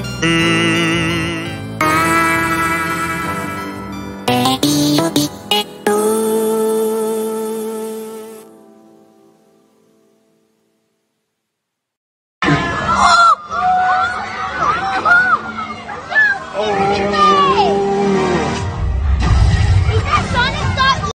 river